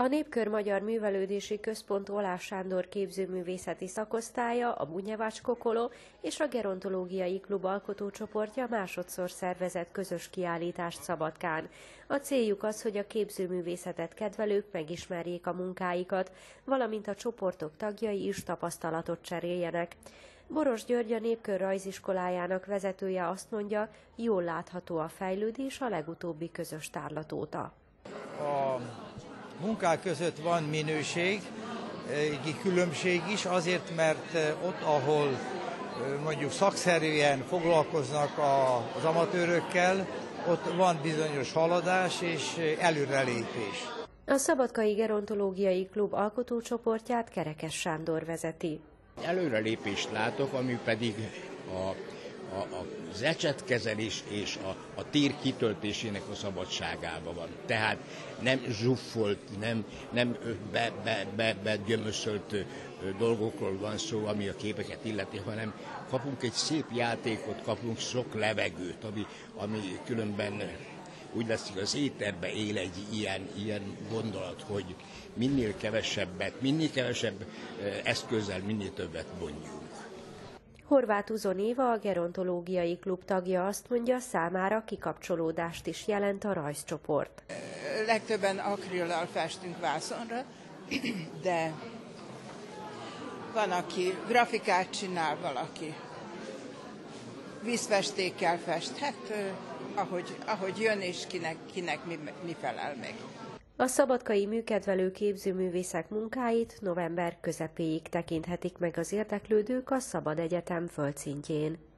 A Népkör Magyar Művelődési Központ Olás Sándor képzőművészeti szakosztálya, a Bunyevács Kokoló és a Gerontológiai Klub alkotócsoportja másodszor szervezett közös kiállítást Szabadkán. A céljuk az, hogy a képzőművészetet kedvelők megismerjék a munkáikat, valamint a csoportok tagjai is tapasztalatot cseréljenek. Boros György a Népkör rajziskolájának vezetője azt mondja, jól látható a fejlődés a legutóbbi közös tárlatóta. A munkák között van minőség, különbség is, azért, mert ott, ahol mondjuk szakszerűen foglalkoznak az amatőrökkel, ott van bizonyos haladás és előrelépés. A Szabadkai Gerontológiai Klub alkotócsoportját Kerekes Sándor vezeti. Előrelépést látok, ami pedig a a, az és a, a tér kitöltésének a szabadságában van. Tehát nem zsuffolt, nem, nem be, be, be, be gyömöszölt dolgokról van szó, ami a képeket illeti, hanem kapunk egy szép játékot, kapunk sok levegőt, ami, ami különben úgy lesz, hogy az éterbe él egy ilyen, ilyen gondolat, hogy minél kevesebbet, minél kevesebb eszközzel, minél többet mondjuk. Horváth Uzon Éva, a gerontológiai klub tagja azt mondja, számára kikapcsolódást is jelent a rajzcsoport. Legtöbben akrillal festünk vászonra, de van, aki grafikát csinál, valaki vízfestékkel fest. Hát ahogy, ahogy jön, és kinek, kinek mi, mi felel meg. A szabadkai műkedvelő képzőművészek munkáit november közepéig tekinthetik meg az érdeklődők a Szabad Egyetem földszintjén.